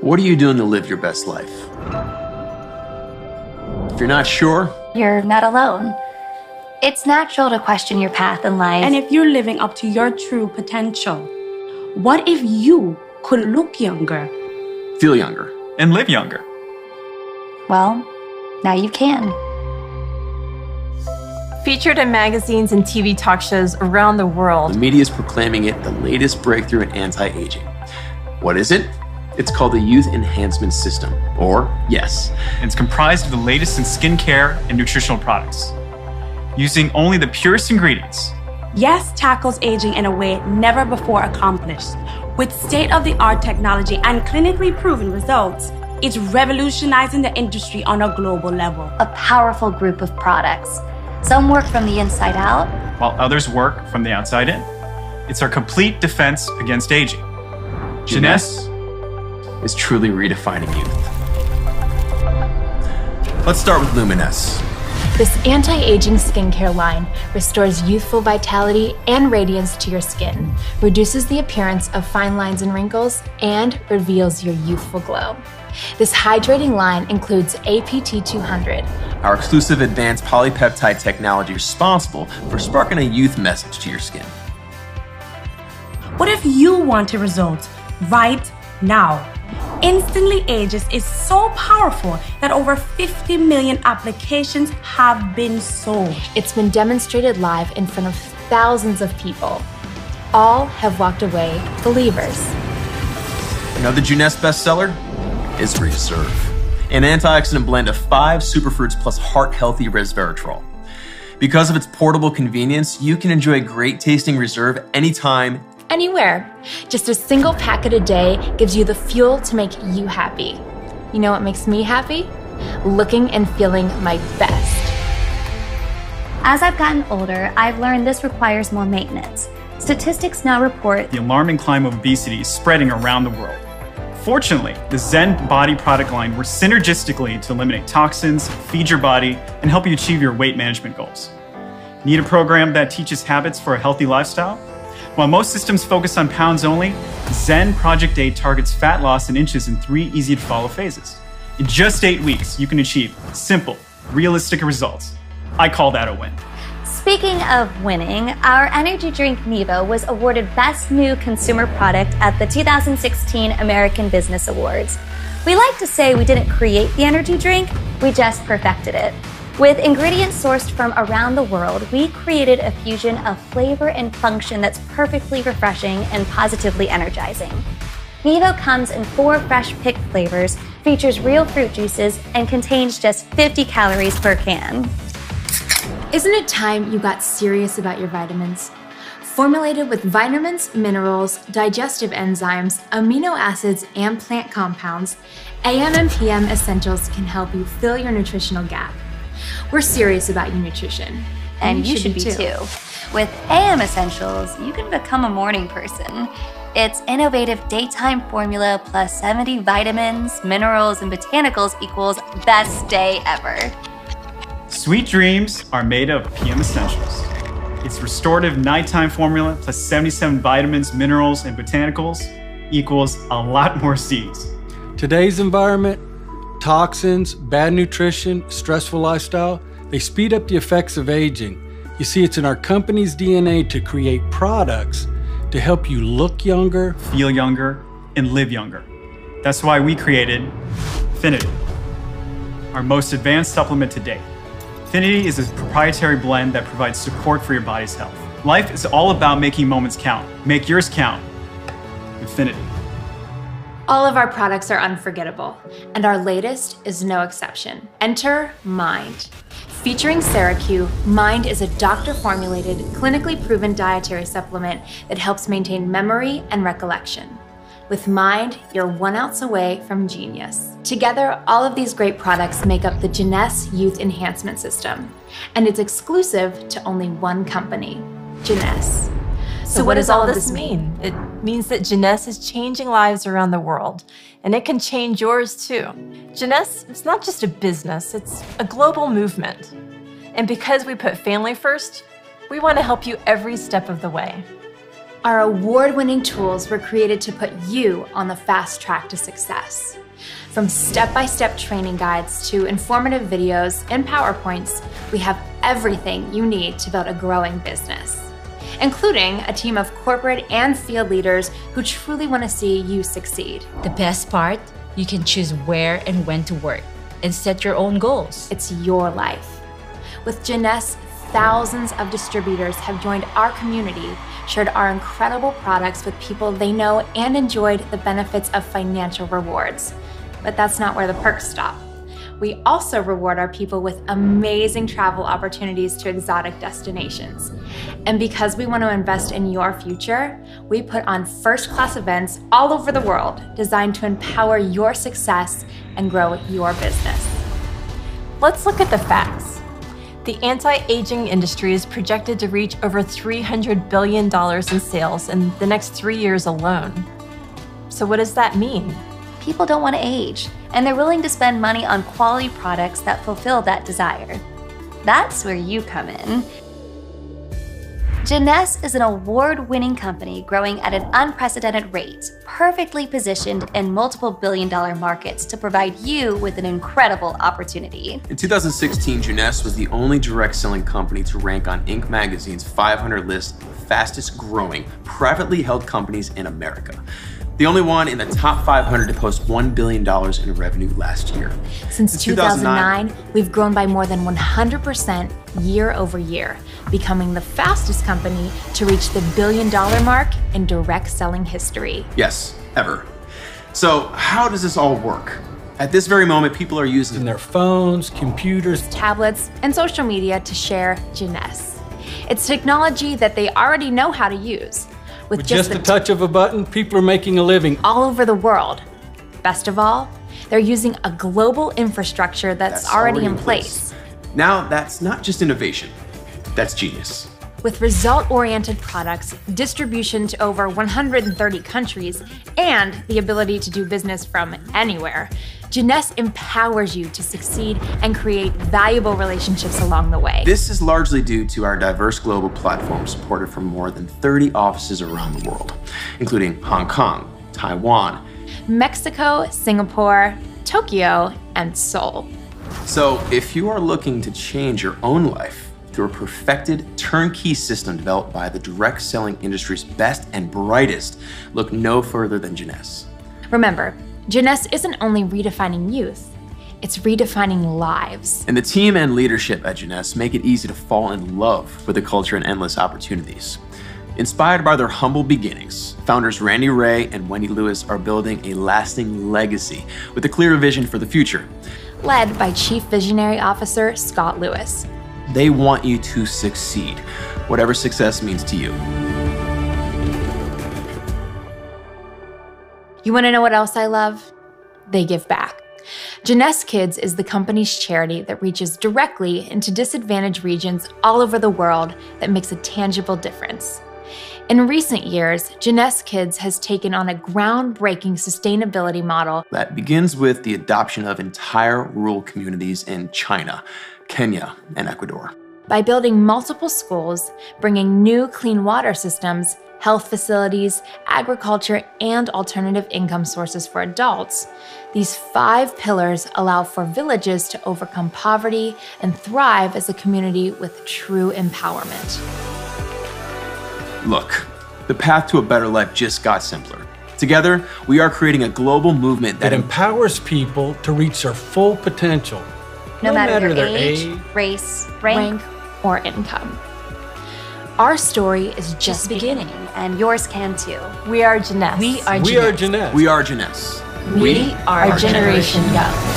What are you doing to live your best life? If you're not sure, You're not alone. It's natural to question your path in life. And if you're living up to your true potential, what if you could look younger? feel younger. and live younger. well, now you can. Featured in magazines and TV talk shows around the world, The media is proclaiming it the latest breakthrough in anti aging. What is it? It's called the Youth Enhancement System, or YES. And It's comprised of the latest in skincare and nutritional products. Using only the purest ingredients, Yes tackles aging in a way never before accomplished. With state of the art technology and clinically proven results, it's revolutionizing the industry on a global level. A powerful group of products. Some work from the inside out, while others work from the outside in. It's our complete defense against aging. Jeunesse, is truly redefining youth. Let's start with Luminesce. This anti aging skincare line restores youthful vitality and radiance to your skin, reduces the appearance of fine lines and wrinkles, and reveals your youthful glow. This hydrating line includes APT 200, Our exclusive advanced polypeptide technology responsible for sparking a youth message to your skin. What if you want a result right now? Instantly Ageless is so powerful that over 50 million applications have been sold. It's been demonstrated live in front of thousands of people. All have walked away believers. Another Jeunesse bestseller is Reserve, an antioxidant blend of five superfruits plus heart healthy resveratrol. Because of its portable convenience, you can enjoy great tasting Reserve anytime, Anywhere. Just a single packet a day gives you the fuel to make you happy. You know what makes me happy? Looking and feeling my best. As I've gotten older, I've learned this requires more maintenance. Statistics now report the alarming climb of obesity is spreading around the world. Fortunately, the Zen Bodi product line works synergistically to eliminate toxins, feed your body, and help you achieve your weight management goals. Need a program that teaches habits for a healthy lifestyle? While most systems focus on pounds only, Zen Project 8 targets fat loss in inches in three easy to follow phases. In just eight weeks, you can achieve simple, realistic results. I call that a win. Speaking of winning, our energy drink Nevo was awarded Best New Consumer Product at the 2016 American Business Awards. We like to say we didn't create the energy drink, we just perfected it. With ingredients sourced from around the world, we created a fusion of flavor and function that's perfectly refreshing and positively energizing. Nevo comes in four fresh pick flavors, features real fruit juices, and contains just 50 calories per can. Isn't it time you got serious about your vitamins? Formulated with vitamins, minerals, digestive enzymes, amino acids, and plant compounds, AM and PM Essentials can help you fill your nutritional gap. We're serious about your nutrition. and you should be too. With AM Essentials, you can become a morning person. Its innovative daytime formula plus 70 vitamins, minerals, and botanicals equals best day ever. Sweet dreams are made of PM Essentials. Its restorative nighttime formula plus 77 vitamins, minerals, and botanicals equals a lot more C's. Today's environment, toxins, bad nutrition, stressful lifestyle, they speed up the effects of aging. You see, it's in our company's DNA to create products to help you look younger, Feel younger and live younger. That's why we created Finiti, our most advanced supplement to date. Finiti is a proprietary blend that provides support for your body's health. Life is all about making moments count. Make yours count. Infinity. All of our products are unforgettable, and our latest is no exception. Enter Mind. Featuring CereQ, Mind is a doctor formulated, clinically proven dietary supplement that helps maintain memory and recollection. With Mind, you're one ounce away from genius. Together, all of these great products make up the Jeunesse Youth Enhancement System, and it's exclusive to only one company, Jeunesse. So, what does all this mean? It means that Jeunesse is changing lives around the world, and it can change yours too. Jeunesse is not just a business, it's a global movement. And because we put family first, we want to help you every step of the way. Our award winning tools were created to put you on the fast track to success. From step by step training guides to informative videos and PowerPoints, we have everything you need to build a growing business, including a team of corporate and field leaders who truly want to see you succeed. The best part, you can choose where and when to work and set your own goals. It's your life. With Jeunesse, thousands of distributors have joined our community, shared our incredible products with people they know, and enjoyed the benefits of financial rewards. But that's not where the perks stop. We also reward our people with amazing travel opportunities to exotic destinations. And because we want to invest in your future, we put on first class events all over the world designed to empower your success and grow your business. Let's look at the facts. The anti aging industry is projected to reach over $300 billion in sales in the next three years alone. So, what does that mean? People don't want to age, and they're willing to spend money on quality products that fulfill that desire. That's where you come in. Jeunesse is an award winning company growing at an unprecedented rate, perfectly positioned in multiple billion dollar markets to provide you with an incredible opportunity. In 2016, Jeunesse was the only direct selling company to rank on Inc. magazine's 500 list of fastest growing privately held companies in America. The only one in the top 500 to post $1 billion in revenue last year. Since 2009, we've grown by more than 100% year over year, becoming the fastest company to reach the billion dollar mark in direct selling history. Yes, ever. So, how does this all work? At this very moment, people are using their phones, computers, tablets, and social media to share Jeunesse. It's technology that they already know how to use. With, With just, just a touch of a button, people are making a living all over the world. Best of all, they're using a global infrastructure that's, that's already, already, in place. place. Now, that's not just innovation, that's genius. With result oriented products, distribution to over 130 countries, and the ability to do business from anywhere, Jeunesse empowers you to succeed and create valuable relationships along the way. This is largely due to our diverse global platform supported from more than 30 offices around the world, including Hong Kong, Taiwan, Mexico, Singapore, Tokyo, and Seoul. So, if you are looking to change your own life through a perfected turnkey system developed by the direct selling industry's best and brightest, look no further than Jeunesse. Remember, Jeunesse isn't only redefining youth, it's redefining lives. And the team and leadership at Jeunesse make it easy to fall in love with the culture and endless opportunities. Inspired by their humble beginnings, founders Randy Ray and Wendy Lewis are building a lasting legacy with a clear vision for the future. Led by Chief Visionary Officer Scott Lewis. They want you to succeed, whatever success means to you. You want to know what else I love? They give back. Jeunesse Kids is the company's charity that reaches directly into disadvantaged regions all over the world that makes a tangible difference. In recent years, Jeunesse Kids has taken on a groundbreaking sustainability model that begins with the adoption of entire rural communities in China, Kenya, and Ecuador. By building multiple schools, bringing new clean water systems, health facilities, agriculture, and alternative income sources for adults. These five pillars allow for villages to overcome poverty and thrive as a community with true empowerment. Look, the path to a better life just got simpler. Together, we are creating a global movement that, that empowers people to reach their full potential. No, no matter, matter, their age, age race, rank, rank, or income. Our story is just, just beginning. beginning, and yours can too. We are Jeunesse. We are Jeunesse. We are Jeunesse. We are Jeunesse. We, we are, are Generation Young.